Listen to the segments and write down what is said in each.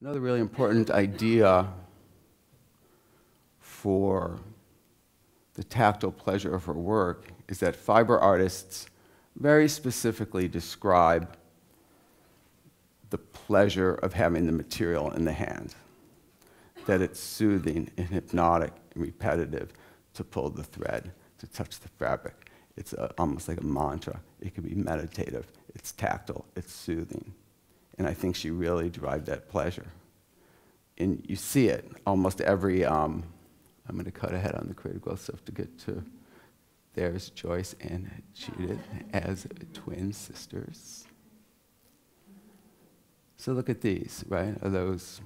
Another really important idea for the tactile pleasure of her work is that fiber artists very specifically describe the pleasure of having the material in the hand, that it's soothing and hypnotic and repetitive to pull the thread, to touch the fabric. It's a, almost like a mantra. It can be meditative, it's tactile, it's soothing. And I think she really derived that pleasure. And you see it almost every, um, I'm going to cut ahead on the critical stuff to get to there's Joyce and Judith as twin sisters. So look at these, right? Are those,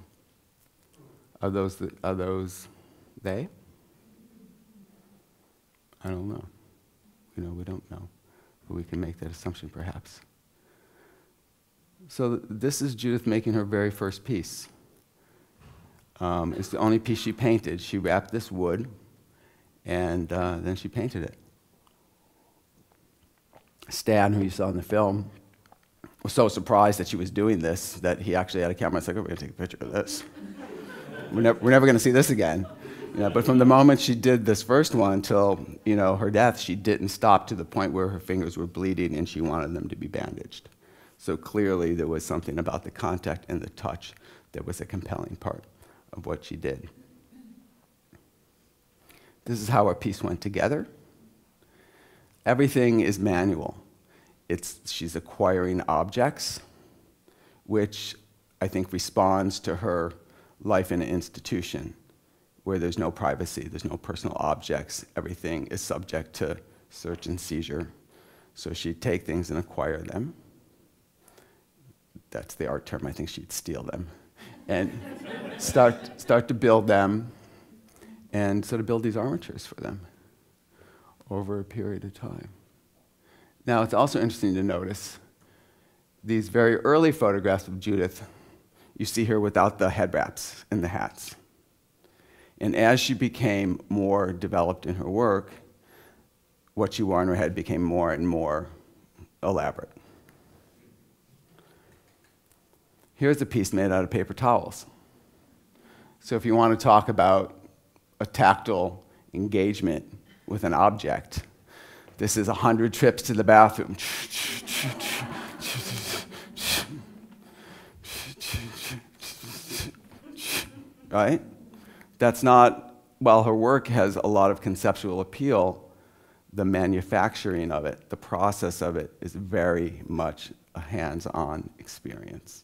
are those, are those they? I don't know. You know, we don't know. But we can make that assumption perhaps. So this is Judith making her very first piece. Um, it's the only piece she painted. She wrapped this wood, and uh, then she painted it. Stan, who you saw in the film, was so surprised that she was doing this that he actually had a camera and said, oh, We're going to take a picture of this. we're, never, we're never going to see this again. But from the moment she did this first one until you know, her death, she didn't stop to the point where her fingers were bleeding and she wanted them to be bandaged. So clearly, there was something about the contact and the touch that was a compelling part of what she did. This is how our piece went together. Everything is manual. It's, she's acquiring objects, which I think responds to her life in an institution where there's no privacy, there's no personal objects, everything is subject to search and seizure. So she'd take things and acquire them. That's the art term, I think she'd steal them. And start, start to build them and sort of build these armatures for them over a period of time. Now, it's also interesting to notice these very early photographs of Judith. You see her without the head wraps and the hats. And as she became more developed in her work, what she wore on her head became more and more elaborate. Here's a piece made out of paper towels. So, if you want to talk about a tactile engagement with an object. This is 100 trips to the bathroom. Right? That's not, while her work has a lot of conceptual appeal, the manufacturing of it, the process of it, is very much a hands on experience.